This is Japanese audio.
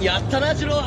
やったなジロー。